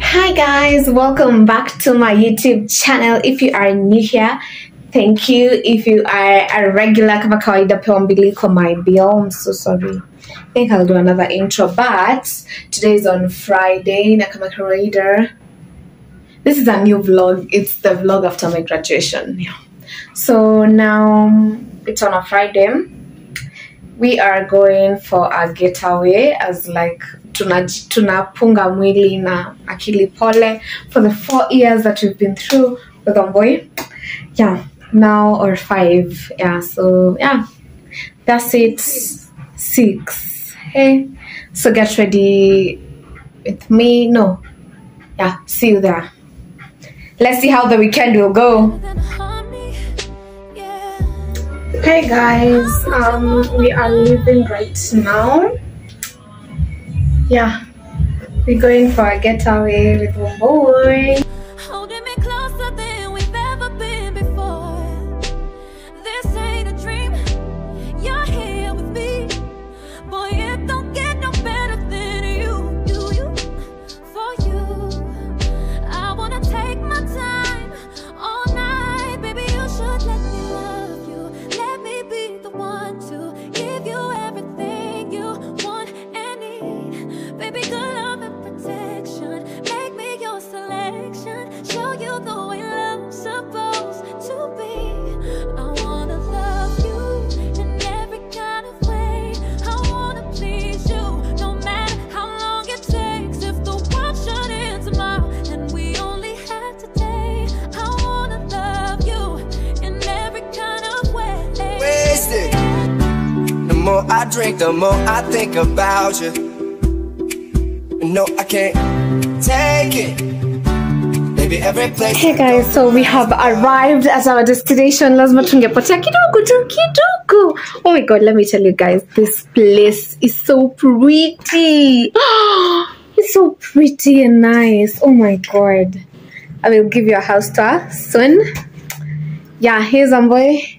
Hi guys, welcome back to my YouTube channel. If you are new here, thank you. If you are a regular kama kawaida pewa mbili kwa my bill. I'm so sorry. I think I'll do another intro, but today is on Friday na kama kawaida. This is a new vlog. It's the vlog after my graduation. Yeah. So now it's on a Friday we are going for a getaway as like tuna- tunapunga mwili na akili pole for the four years that we've been through with Omboy. Yeah, now or five. Yeah, so yeah, that's it. Six. Hey, so get ready with me. No, yeah, see you there. Let's see how the weekend will go. Hey guys, um, we are leaving right now. Yeah, we're going for a getaway with one boy. More I drink, the more I think about you. No, I can't take it. Baby, every place. Hey guys, so we have arrived at our destination. Lazima tungepotea kidogo tu kidogo. Oh my god, let me tell you guys, this place is so pretty. It's so pretty and nice. Oh my god. I will give you a house tour soon. Yeah, here's Amboy.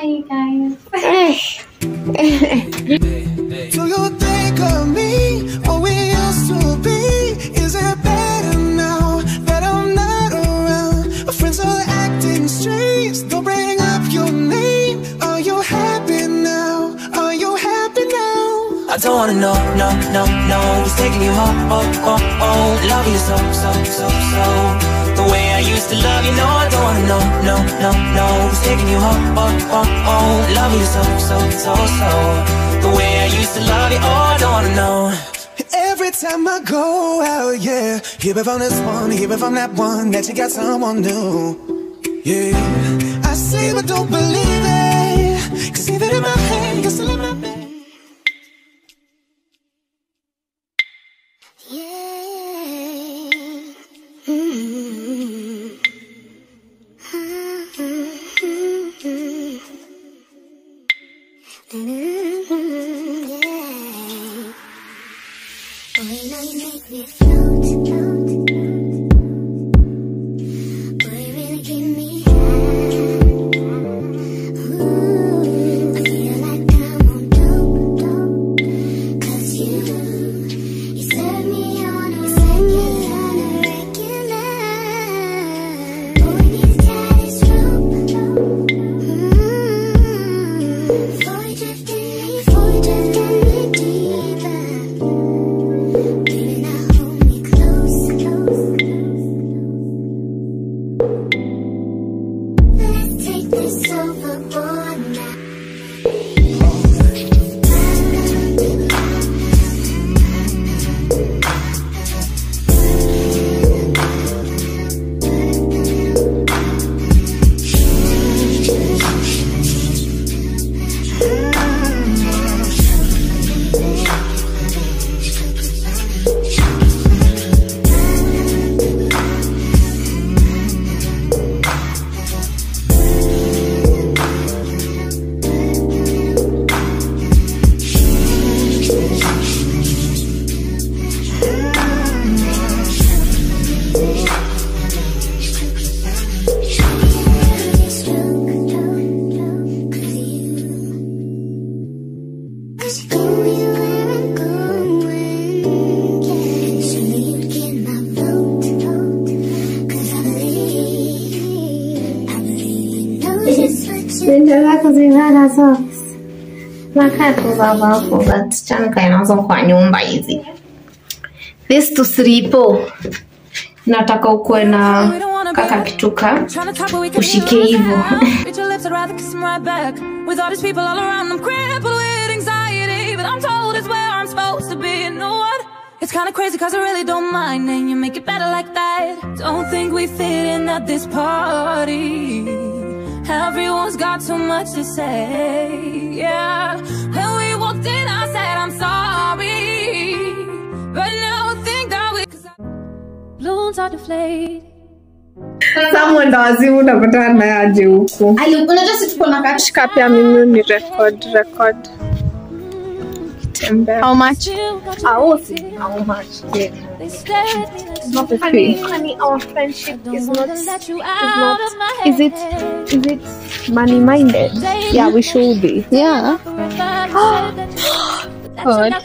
Hi guys. Do you think of me? What we used to be? Is it better now that I'm not around? My friends are acting strange. Don't bring up your name. Are you happy now? Are you happy now? I don't wanna know, no, no, no. Who's taking you home, oh, oh, oh? Love you so, so, so, so. Way I used to love you, no, I don't wanna know, no, no, no. Who's taking you home, oh, oh, oh? Love you so, so, so, so. The way I used to love you, oh, I don't wanna know. Every time I go out, yeah, hear it from this one, hear it from that one, that you got someone new. Yeah, I see but don't believe it. Cause even in my head, you're still in my bed. It's overboard now. Socks. Nakaa tu baba hapo but chana kae nazo kwa nyumba hizi. This to slipo. Nataka ukuwe na kaka kituka. Ushike hivyo. Bitch, your lips, I'd rather kiss 'em right back. With all these people all around, I'm crippled with anxiety. But I'm told it's where I'm supposed to be. You know what? It's kinda crazy cause I really don't mind. And you make it better like that. Don't think we fit in at this party. Everyone's got too much to say. Yeah. When we walked in, I said, I'm sorry. But now I think that we. Cause I- Balloons are deflated. Samu ndo wazimu unapatana naye aje huku. Ali- unajua si tuko na kati Shika pia mimi ni record record. Kitembea. How much? Still got your wote. How much? Yeah. They stare at me like Not stupid. free. Honey, our friendship is not let you is out not is it it money minded? Yeah, we should be. Yeah. God.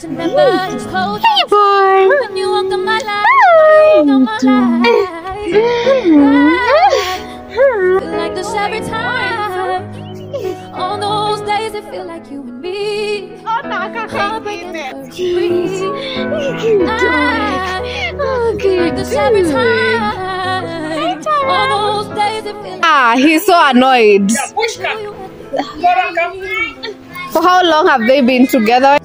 Hey boy. When you walk in my life, walk in my life. Feel like this every time. On those days, it feel like you and me. Heartbreaking first breeze. I feel like this every time. On those ah. Ah, he's so annoyed. For how long have they been together?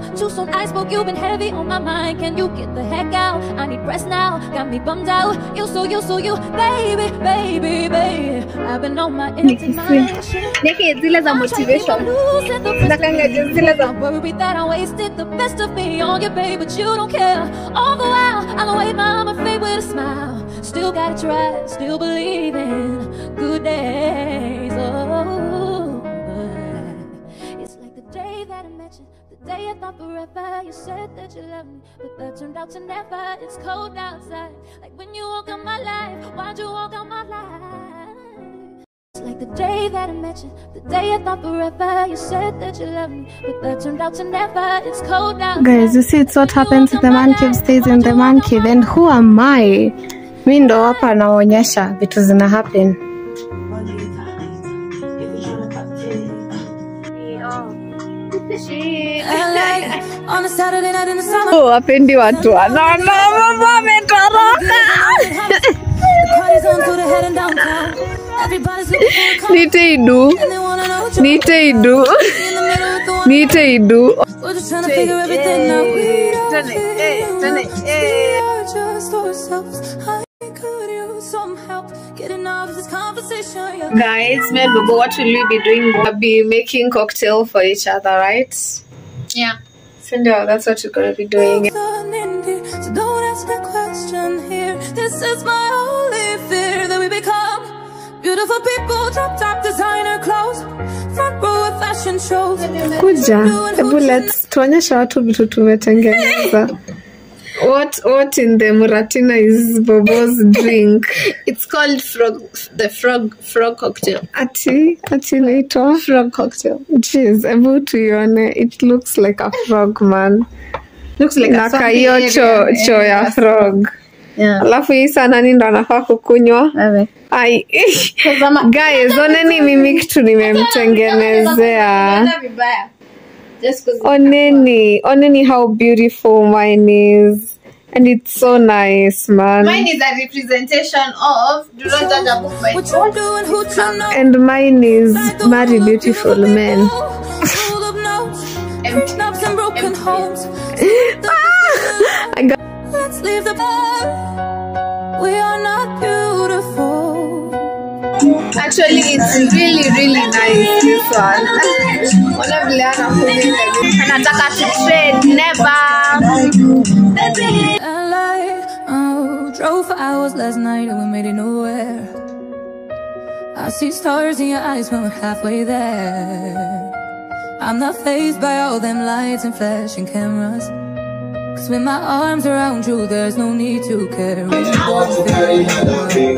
Out. Too soon I spoke, you've been heavy on my mind. Can you get the heck out? I need rest now, got me bummed out. You so you so you, baby, baby, baby. I've been on my empty zile za motivation. Nakanga zile za I'm that I wasted the best of me on you, babe, but you don't care. All the while, I'm wave my face with a smile. Still gotta try, still believe in good days. Oh, that I met you, the day I thought forever. You said that you loved me, but that turned out to never. It's cold outside, like when you walk out my life. Why'd you walk out my life? It's like the day that I met you, the day I thought forever. You said that you loved me, but that turned out to never. It's cold outside. Guys, you see it's what happens the man cave stays in the man cave and who am I? Mi ndo hapa naonyesha vitu zina happen. On a Saturday night in the summer, Oh, wapendi watu wanaona mambo ametoroka. party's on through the head and downtown. Everybody's looking for a car, Nite idu. and they wanna know what you're Nite idu. in the middle of the one. Nite idu. We're just trying to figure everything out. We don't feel we are just ourselves. I could use some help getting out of this conversation. Guys, me and Bobo, what will we be doing? We'll be making cocktail for each other, right? yeah Cinderella, that's what we're gonna be doing. Done in here, So don't ask a question here. This is my only fear that we become beautiful people, drop top designer clothes, front row fashion shows. Kuja, hebu let's tuonyeshe watu vitu tumetengeneza. What what in the Muratina is Bobo's drink? it's called frog the frog frog cocktail Ati ati inaitwa frog cocktail Jeez, hebu tuione. It looks like a frog man. looks like Na kayo cho, cho ya frog. yeah Alafu hii sana ni ndo anafaa kukunywa? Guys, oneni mimi kitu nimemtengenezea. Vibaya just 'cause- Oneni, oh, oneni oh, how beautiful mine is. And it's so nice, man. mine is a representation of do not judge a book by its you cover. doing? Who you know? And mine is marry beautiful men. Full of notes, Empty. prenups and broken homes. Ah! I got Let's leave the bar. We are not beautiful. Actually, it's really, really nice, this one. Ona vile anakuja. Anataka to trade, never. Oh, drove for hours last night and we made it nowhere. I see stars in your eyes when we're halfway there. I'm not phased by all them lights and flashing cameras. Cause with my arms around you, there's no need to carry one thing.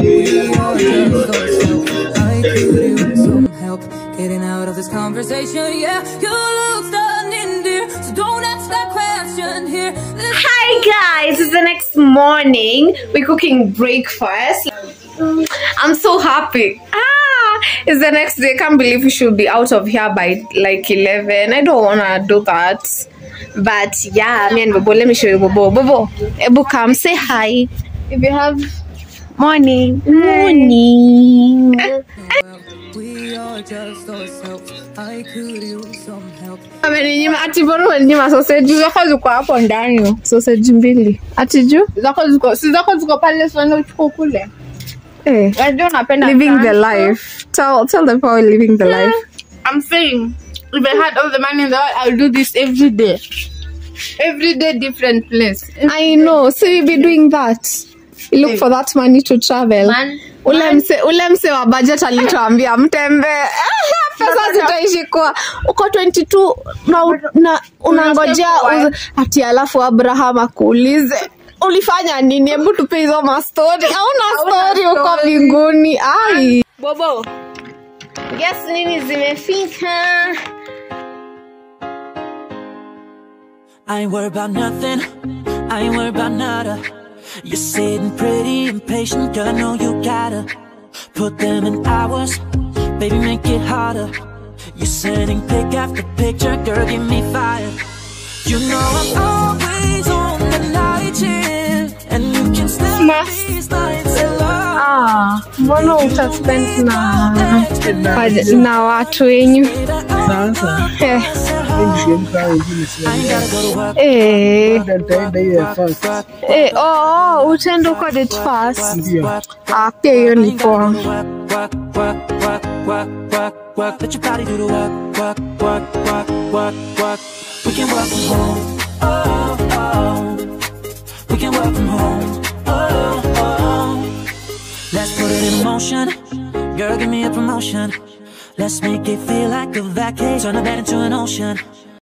We are just ourselves. I could use some help getting out of this conversation. Yeah, you look stunning, dear. So don't ask that question here. This Hi guys, it's the next morning. We're cooking breakfast. I'm so happy. Ah It's the next day. Can't believe we should be out of here by like 11. I don't wanna do that. But yeah, me and Bobo, let me show you Bobo. Bobo, Ebu, come say hi. If you have morning, morning. Ameninyima ati mbona umeninyima sausage zako ziko hapo ndani sausage mbili ati juu zako ziko si zako ziko pale sana uchukue kule Hey, unajua unapenda living the life. Tell tell them how living the life. I'm saying if I had all the money in the world I'll do this every day. Every day different place. Every I know. So you'll be doing that. You look for that money to travel. Man, ule mse ule mse wa budget alituambia mtembe. Pesa zitaishi kwa uko 22 na, na unangojea ati alafu abraham akuulize ulifanya nini? Hebu tupe hizo mastori auna stori uko mbinguni. Ai. Bobo guess nini zimefika I ain't worried about nothing. I ain't worried about nada. You're sitting pretty impatient, girl. I know you gotta put them in hours. Baby, make it harder. You're sending pic after picture, girl. Give me fire. You know I'm always on the night shift, and you can still Smash. these nights alone. Mbona utaspend na na watu wenyu Sasa eh, eh, ya first eh, oh, oh, utaenda uko date first ndio ah, pia hiyo ni poa Work, work, work, work, work, work, work. Let your body do the work, work, work, work, work, work. We can work from home. Oh, oh. We can work from home. Oh, oh. Let's put it in motion. Girl, give me a promotion. Let's make it feel like a vacation. Turn the bed into an ocean.